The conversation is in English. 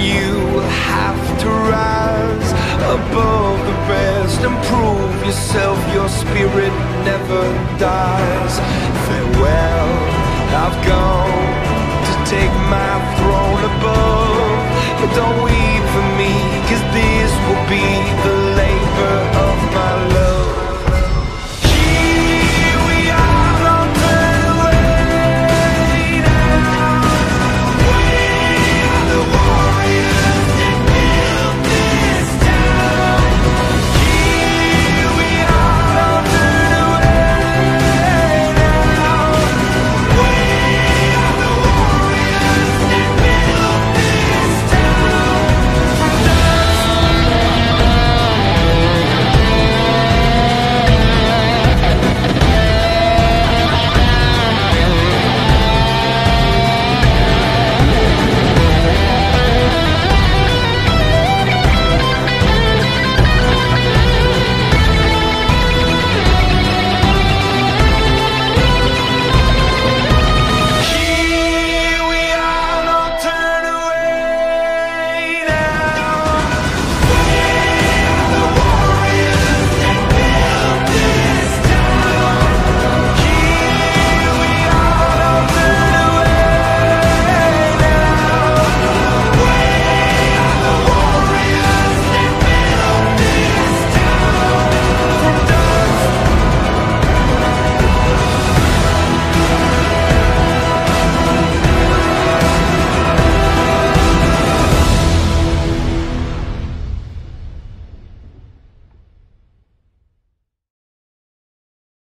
You have to rise above the rest and prove yourself. Your spirit never dies. Farewell,